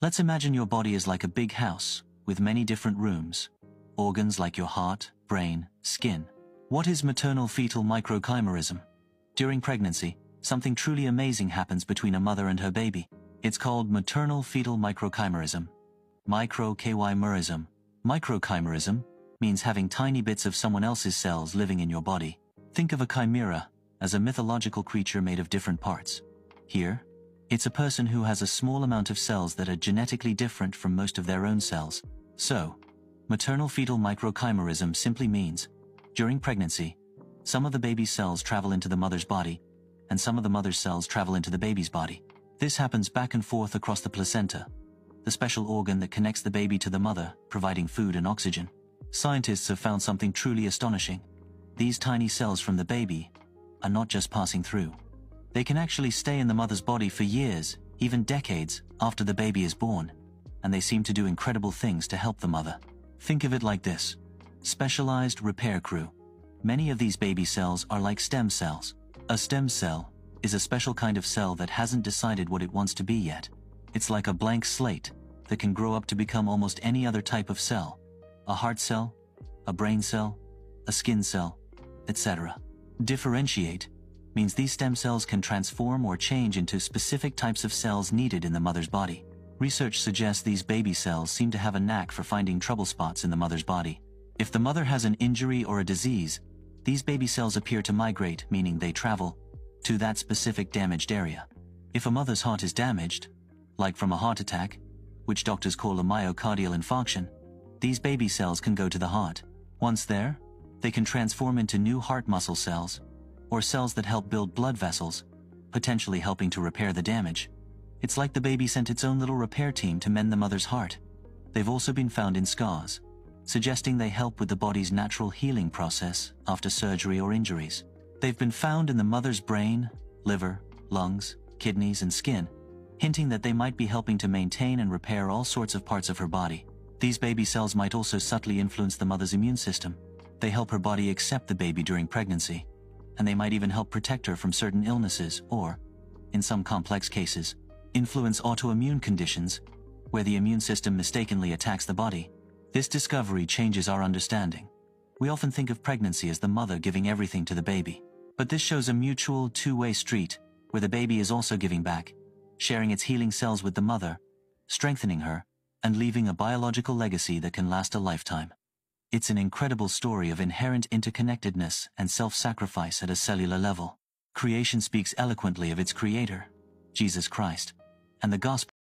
Let's imagine your body is like a big house, with many different rooms. Organs like your heart, brain, skin. What is maternal fetal microchimerism? During pregnancy, something truly amazing happens between a mother and her baby. It's called maternal fetal microchimerism. Microchimerism. Microchimerism means having tiny bits of someone else's cells living in your body. Think of a chimera as a mythological creature made of different parts. Here, it's a person who has a small amount of cells that are genetically different from most of their own cells. So, maternal fetal microchimerism simply means, during pregnancy, some of the baby's cells travel into the mother's body, and some of the mother's cells travel into the baby's body. This happens back and forth across the placenta, the special organ that connects the baby to the mother, providing food and oxygen. Scientists have found something truly astonishing. These tiny cells from the baby are not just passing through. They can actually stay in the mother's body for years, even decades, after the baby is born, and they seem to do incredible things to help the mother. Think of it like this. Specialized repair crew. Many of these baby cells are like stem cells. A stem cell is a special kind of cell that hasn't decided what it wants to be yet. It's like a blank slate that can grow up to become almost any other type of cell. A heart cell, a brain cell, a skin cell, etc. Differentiate means these stem cells can transform or change into specific types of cells needed in the mother's body. Research suggests these baby cells seem to have a knack for finding trouble spots in the mother's body. If the mother has an injury or a disease, these baby cells appear to migrate, meaning they travel to that specific damaged area. If a mother's heart is damaged, like from a heart attack, which doctors call a myocardial infarction, these baby cells can go to the heart. Once there, they can transform into new heart muscle cells, or cells that help build blood vessels, potentially helping to repair the damage. It's like the baby sent its own little repair team to mend the mother's heart. They've also been found in scars, suggesting they help with the body's natural healing process after surgery or injuries. They've been found in the mother's brain, liver, lungs, kidneys, and skin, hinting that they might be helping to maintain and repair all sorts of parts of her body. These baby cells might also subtly influence the mother's immune system. They help her body accept the baby during pregnancy, and they might even help protect her from certain illnesses or, in some complex cases, influence autoimmune conditions where the immune system mistakenly attacks the body. This discovery changes our understanding. We often think of pregnancy as the mother giving everything to the baby. But this shows a mutual two-way street where the baby is also giving back, sharing its healing cells with the mother, strengthening her, and leaving a biological legacy that can last a lifetime. It's an incredible story of inherent interconnectedness and self-sacrifice at a cellular level. Creation speaks eloquently of its creator, Jesus Christ, and the gospel